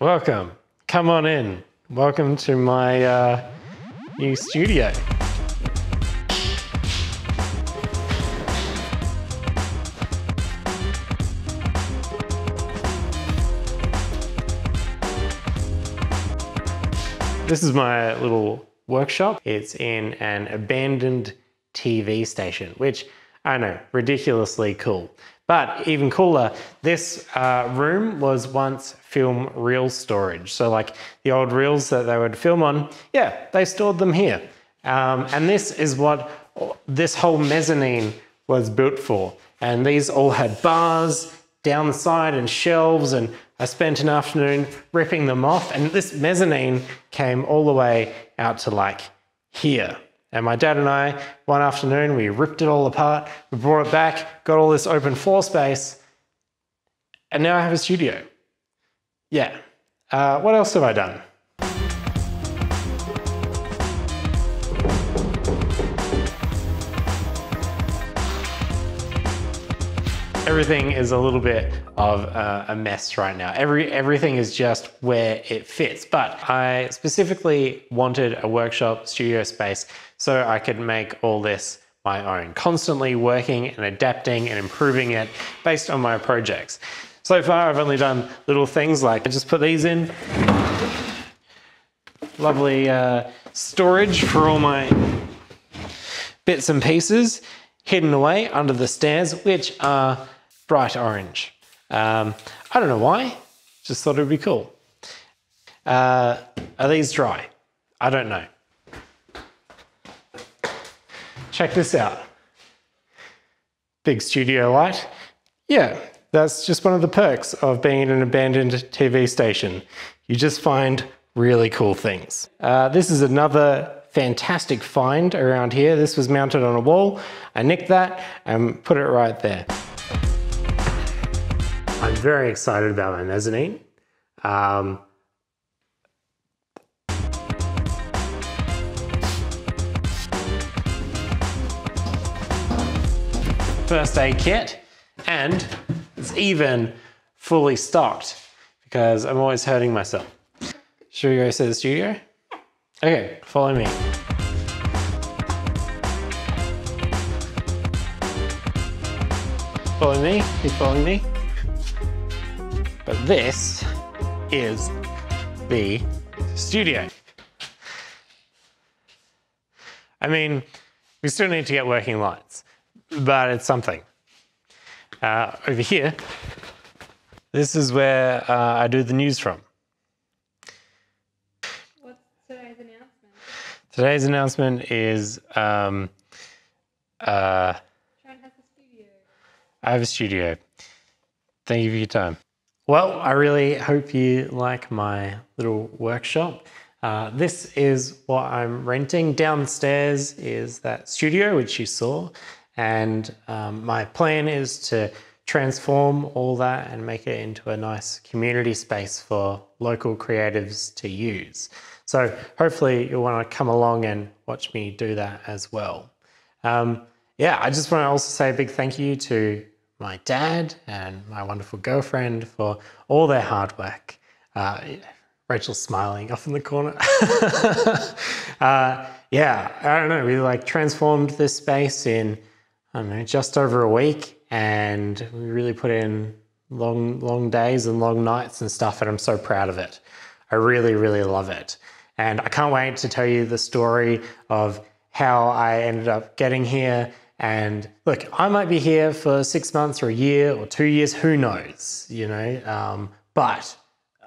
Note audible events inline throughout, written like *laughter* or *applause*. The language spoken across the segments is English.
Welcome. Come on in. Welcome to my uh, new studio. This is my little workshop. It's in an abandoned TV station, which I know, ridiculously cool. But even cooler, this uh, room was once film reel storage. So like the old reels that they would film on, yeah, they stored them here. Um, and this is what this whole mezzanine was built for. And these all had bars down the side and shelves and I spent an afternoon ripping them off and this mezzanine came all the way out to like here. And my dad and I, one afternoon, we ripped it all apart, we brought it back, got all this open floor space, and now I have a studio. Yeah. Uh, what else have I done? Everything is a little bit of a, mess right now. Every Everything is just where it fits. But I specifically wanted a workshop studio space so I could make all this my own, constantly working and adapting and improving it based on my projects. So far, I've only done little things like I just put these in. Lovely uh, storage for all my bits and pieces hidden away under the stairs, which are bright orange. Um, I don't know why, just thought it would be cool. Uh, are these dry? I don't know. Check this out. Big studio light. Yeah, that's just one of the perks of being in an abandoned TV station. You just find really cool things. Uh, this is another fantastic find around here. This was mounted on a wall. I nicked that and put it right there. I'm very excited about my mezzanine. Um, first aid kit and it's even fully stocked because I'm always hurting myself. Should we go to the studio? Okay, follow me. Follow me, keep following me. But this is the studio. I mean, we still need to get working lights, but it's something. Uh, over here, this is where uh, I do the news from. What's today's announcement? Today's announcement is um, uh, Sharon has a studio. I have a studio. Thank you for your time. Well, I really hope you like my little workshop. Uh, this is what I'm renting. Downstairs is that studio, which you saw. And um, my plan is to transform all that and make it into a nice community space for local creatives to use. So hopefully you'll want to come along and watch me do that as well. Um, yeah, I just want to also say a big thank you to my dad and my wonderful girlfriend for all their hard work. Uh, Rachel's smiling off in the corner. *laughs* uh, yeah, I don't know. We like transformed this space in, I don't know, just over a week, and we really put in long, long days and long nights and stuff. And I'm so proud of it. I really, really love it. And I can't wait to tell you the story of how I ended up getting here and look, I might be here for six months or a year or two years, who knows, you know, um, but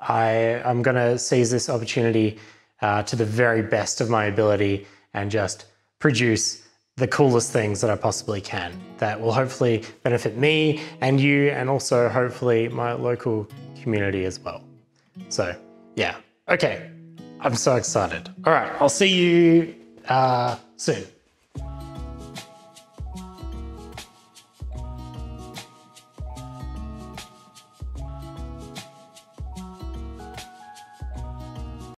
I, I'm going to seize this opportunity uh, to the very best of my ability and just produce the coolest things that I possibly can that will hopefully benefit me and you and also hopefully my local community as well. So yeah, okay, I'm so excited. All right, I'll see you uh, soon.